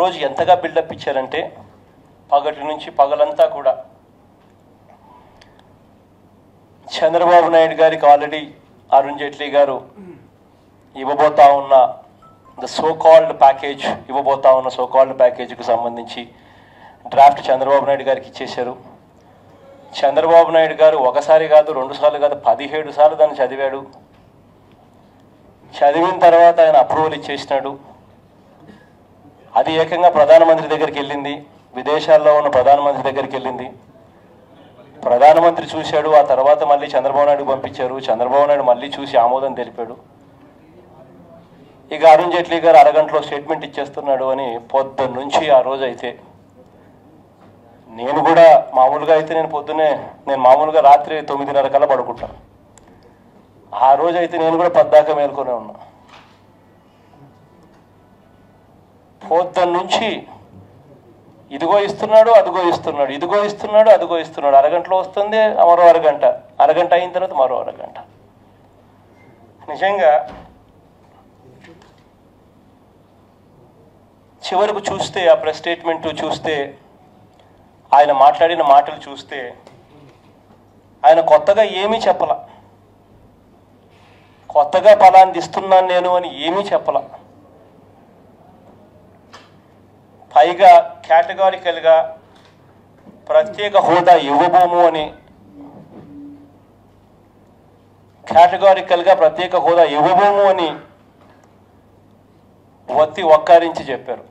రోజు ఎంతగా బిల్డప్ ఇచ్చారంటే పగటి నుంచి పగలంతా కూడా. చంద్రబాబు నాయుడు గారికి ఆల్రెడీ అరుణ్ జైట్లీ గారు ఇవ్వబోతా ఉన్న ద సో కాల్డ్ ప్యాకేజ్ ఇవ్వబోతా ఉన్న సో కాల్డ్ ప్యాకేజ్కి సంబంధించి డ్రాఫ్ట్ చంద్రబాబు నాయుడు గారికి ఇచ్చేశారు. చంద్రబాబు నాయుడు గారు ఒకసారి కాదు రెండు సార్లు కాదు పదిహేడు సార్లు దాన్ని చదివాడు. చదివిన తర్వాత ఆయన అప్రూవల్ ఇచ్చేసినాడు. అది ఏకంగా ప్రధానమంత్రి దగ్గరికి వెళ్ళింది. విదేశాల్లో ఉన్న ప్రధానమంత్రి దగ్గరికి వెళ్ళింది. ప్రధానమంత్రి చూశాడు. ఆ తర్వాత మళ్ళీ చంద్రబాబు నాయుడు పంపించారు. చంద్రబాబు నాయుడు మళ్ళీ చూసి ఆమోదం తెలిపాడు. ఇక అరుణ్ జైట్లీ గారు అరగంటలో స్టేట్మెంట్ ఇచ్చేస్తున్నాడు అని పొద్దున్న నుంచి ఆ రోజు అయితే. నేను కూడా మామూలుగా అయితే నేను పొద్దున్నే నేను మామూలుగా రాత్రి తొమ్మిదిన్నర కల్లా పడుకుంటాను ఆ రోజు అయితే నేను కూడా పద్దాక మేల్కొనే ఉన్నా. పొద్దున్న నుంచి ఇదిగో ఇస్తున్నాడు అదిగో ఇస్తున్నాడు ఇదిగో ఇస్తున్నాడు అదిగో ఇస్తున్నాడు. అరగంటలో వస్తుంది మరో అరగంట. అరగంట అయిన తర్వాత మరో అరగంట. నిజంగా చివరకు చూస్తే ఆ ప్రెస్ స్టేట్మెంట్ చూస్తే ఆయన మాట్లాడిన మాటలు చూస్తే ఆయన కొత్తగా ఏమీ చెప్పల. కొత్తగా ఫలాన్ని ఇస్తున్నాను నేను అని ఏమీ చెప్పలే. పైగా కేటగారికల్గా ప్రత్యేక హోదా ఇవ్వబోము అని కేటగారికల్గా ప్రత్యేక హోదా ఇవ్వబోము అని వత్తి ఒక్కారించి చెప్పారు.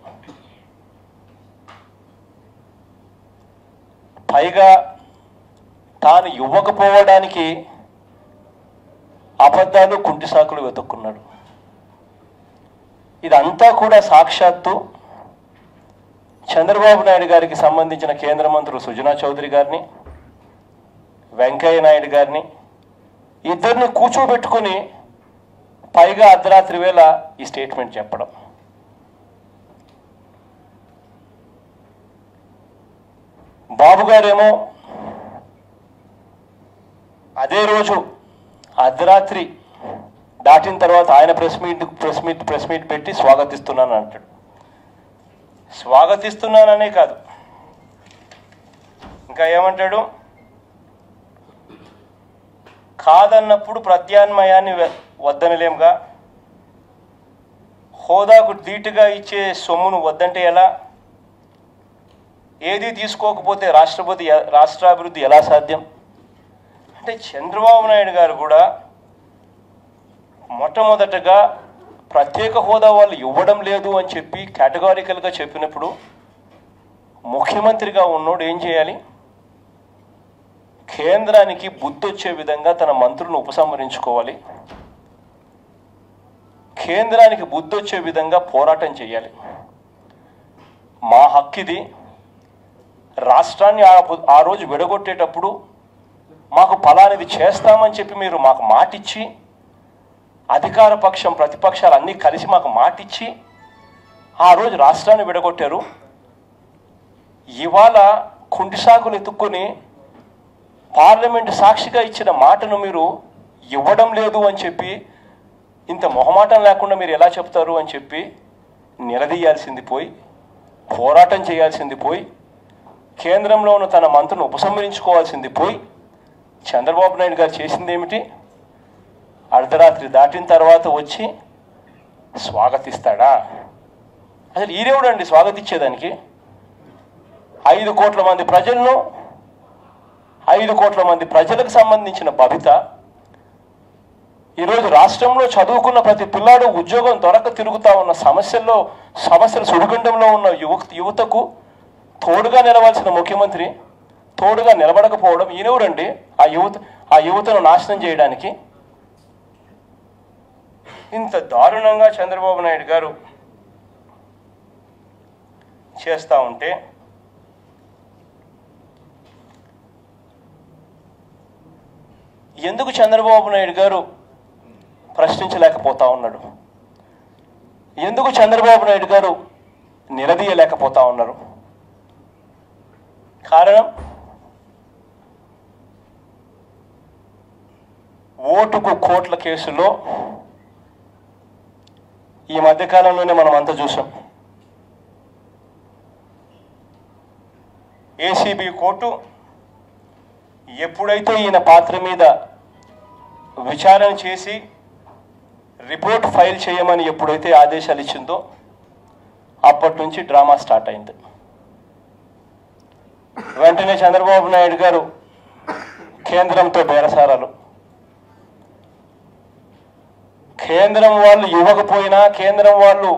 పైగా తాను ఇవ్వకపోవడానికి అబద్ధాలు కుంటి సాకులు వెతుక్కున్నాడు. ఇదంతా కూడా సాక్షాత్తు చంద్రబాబు నాయుడు గారికి సంబంధించిన కేంద్ర మంత్రులు సుజనా చౌదరి గారిని వెంకయ్య నాయుడు గారిని ఇద్దరిని కూర్చోబెట్టుకుని పైగా అర్ధరాత్రి వేళ ఈ స్టేట్మెంట్ చెప్పడం. బాబు గారేమో అదే రోజు అర్ధరాత్రి దాటిన తర్వాత ఆయన press meet press meet press meet పెట్టి స్వాగతిస్తున్నాను అంటాడు స్వాగతిస్తున్నాననే కాదు. ఇంకా ఏమంటాడు? కాదన్నప్పుడు ప్రత్యాన్మయాన్ని వె- వద్దనలేముగా? హోదాకు ధీటుగా ఇచ్చే సొమ్మును వద్దంటే ఎలా? ఏది తీసుకోకపోతే రాష్ట్రపతి రాష్ట్రాభివృద్ధి ఎలా సాధ్యం? అంటే చంద్రబాబు నాయుడు గారు కూడా మొట్టమొదటగా ప్రత్యేక హోదా వాళ్ళు ఇవ్వడం లేదు అని చెప్పి కేటగారికల్గా చెప్పినప్పుడు ముఖ్యమంత్రిగా ఉన్నోడు ఏం చేయాలి? కేంద్రానికి బుద్ధొచ్చే విధంగా తన మంత్రులను ఉపసంహరించుకోవాలి. కేంద్రానికి బుద్ధి వచ్చే విధంగా పోరాటం చేయాలి. మా హక్కిది రాష్ట్రాన్ని ఆ ఆ రోజు విడగొట్టేటప్పుడు మాకు ఫలానిది చేస్తామని చెప్పి మీరు మాకు మాటిచ్చి అధికార పక్షం ప్రతిపక్షాలు అన్నీ కలిసి మాకు మాటిచ్చి ఆ రోజు రాష్ట్రాన్ని విడగొట్టారు. ఇవాళ కుంటి సాకులు ఎత్తుక్కొని పార్లమెంట్ సాక్షిగా ఇచ్చిన మాటను మీరు ఇవ్వడం లేదు అని చెప్పి ఇంత మొహమాటం లేకుండా మీరు ఎలా చెప్తారు అని చెప్పి నిలదీయాల్సింది పోయి పోరాటం చేయాల్సింది పోయి కేంద్రంలో ఉన్న తన మంత్రులను ఉపసంహరించుకోవాల్సింది పోయి చంద్రబాబు నాయుడు గారు చేసింది ఏమిటి అర్ధరాత్రి దాటిన తర్వాత వచ్చి స్వాగతిస్తాడా? అసలు ఈరేవుడండి స్వాగతించేదానికి ఐదు కోట్ల మంది ప్రజలను ఐదు కోట్ల మంది ప్రజలకు సంబంధించిన బబిత ఈరోజు రాష్ట్రంలో చదువుకున్న ప్రతి పిల్లాడు ఉద్యోగం దొరక తిరుగుతా ఉన్న సమస్యల్లో సమస్యల సుడిగుండంలో ఉన్న యువ యువతకు తోడుగా నిలవాల్సిన ముఖ్యమంత్రి తోడుగా నిలబడకపోవడం ఈయనెవరండి ఆ యువత ఆ యువతను నాశనం చేయడానికి ఇంత దారుణంగా చంద్రబాబు నాయుడు గారు చేస్తూ ఉంటే ఎందుకు చంద్రబాబు నాయుడు గారు ప్రశ్నించలేకపోతా ఉన్నాడు ఎందుకు చంద్రబాబు నాయుడు గారు నిలదీయలేకపోతా ఉన్నారు? కారణం? ఓటుకు కోట్ల కేసులో ఈ మధ్యకాలంలోనే మనం అంతా చూసాం. ఏసీబీ కోర్టు ఎప్పుడైతే ఈయన పాత్ర మీద విచారణ చేసి రిపోర్ట్ ఫైల్ చేయమని ఎప్పుడైతే ఆదేశాలు ఇచ్చిందో అప్పటి నుంచి డ్రామా స్టార్ట్ అయింది. వెంటనే చంద్రబాబు నాయుడు గారు కేంద్రంతో బేరసారాలు. కేంద్రం వాళ్ళు ఇవ్వకపోయినా కేంద్రం వాళ్ళు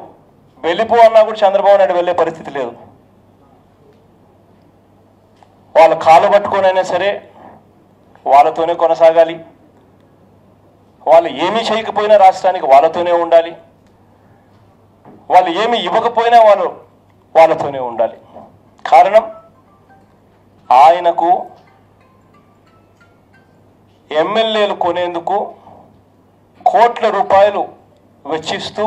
వెళ్ళిపో అన్నా కూడా చంద్రబాబు నాయుడు వెళ్ళే పరిస్థితి లేదు. వాళ్ళు కాలు పట్టుకొనైనా సరే వాళ్ళతోనే కొనసాగాలి. వాళ్ళు ఏమీ చేయకపోయినా రాష్ట్రానికి వాళ్ళతోనే ఉండాలి. వాళ్ళు ఏమి ఇవ్వకపోయినా వాళ్ళు వాళ్ళతోనే ఉండాలి. కారణం ఆయనకు ఎమ్మెల్యేలు కొనేందుకు కోట్ల రూపాయలు వెచ్చిస్తూ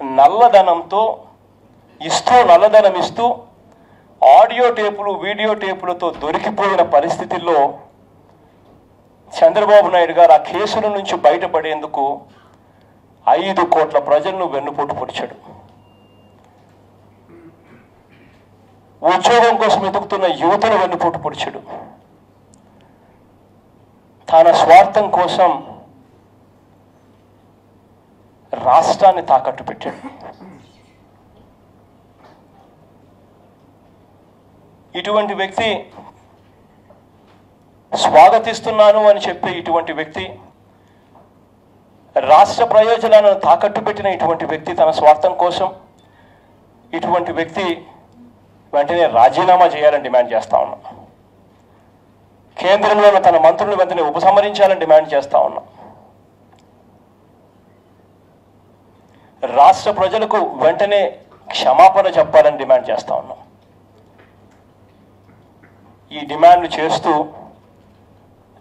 నల్లధనంతో ఇస్తూ నల్లధనం ఇస్తూ ఆడియో టేపులు వీడియో టేపులతో దొరికిపోయిన పరిస్థితుల్లో చంద్రబాబు నాయుడు గారు ఆ కేసుల నుంచి బయటపడేందుకు ఐదు కోట్ల ప్రజలను వెన్నుపోటు పొడిచాడు. ఉద్యోగం కోసం ఎదుగుతున్న యువతను వెన్నుపోటు పొడిచాడు. తన స్వార్థం కోసం రాష్ట్రాన్ని తాకట్టు పెట్టాడు. ఇటువంటి వ్యక్తి స్వాగతిస్తున్నాను అని చెప్పే ఇటువంటి వ్యక్తి రాష్ట్ర ప్రయోజనాలను తాకట్టు పెట్టిన ఇటువంటి వ్యక్తి తన స్వార్థం కోసం ఇటువంటి వ్యక్తి వెంటనే రాజీనామా చేయాలని డిమాండ్ చేస్తా ఉన్నాం. కేంద్రంలో తన మంత్రులు వెంటనే ఉపసంహరించాలని డిమాండ్ చేస్తా ఉన్నాం. రాష్ట్ర ప్రజలకు వెంటనే క్షమాపణ చెప్పాలని డిమాండ్ చేస్తా ఉన్నాం. ఈ డిమాండ్లు చేస్తూ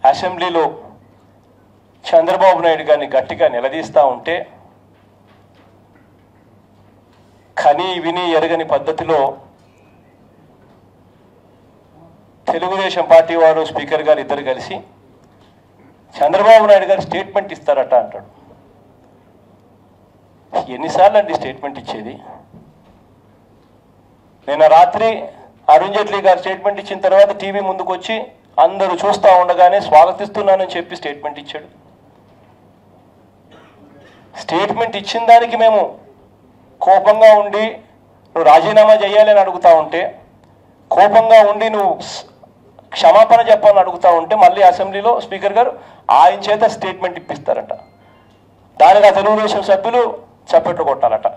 అసెంబ్లీలో చంద్రబాబు నాయుడు గారిని గట్టిగా నిలదీస్తూ ఉంటే కని విని ఎరగని పద్ధతిలో తెలుగుదేశం పార్టీ వారు స్పీకర్ గారు ఇద్దరు కలిసి చంద్రబాబు నాయుడు గారు స్టేట్మెంట్ ఇస్తారట అంటాడు. ఎన్నిసార్లు అండి స్టేట్మెంట్ ఇచ్చేది? నిన్న రాత్రి అరుణ్ జైట్లీ గారు స్టేట్మెంట్ ఇచ్చిన తర్వాత టీవీ ముందుకు వచ్చి అందరూ చూస్తూ ఉండగానే స్వాగతిస్తున్నానని చెప్పి స్టేట్మెంట్ ఇచ్చాడు. స్టేట్మెంట్ ఇచ్చిన దానికి మేము కోపంగా ఉండి నువ్వు రాజీనామా చేయాలని అడుగుతా ఉంటే కోపంగా ఉండి నువ్వు క్షమాపణ చెప్పాలని అడుగుతా ఉంటే మళ్ళీ అసెంబ్లీలో స్పీకర్ గారు ఆయన చేత స్టేట్మెంట్ ఇప్పిస్తారట. దానికి ఆ తెలుగుదేశం సభ్యులు చప్పట్లు కొట్టాలట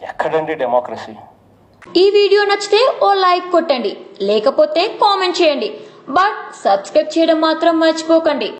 ఎక్కడండి డెమోక్రసీ ఈ వీడియో నచ్చితే ఓ లైక్ కొట్టండి లేకపోతే కామెంట్ చేయండి బట్ సబ్స్క్రైబ్ చేయడం మాత్రం మర్చిపోకండి.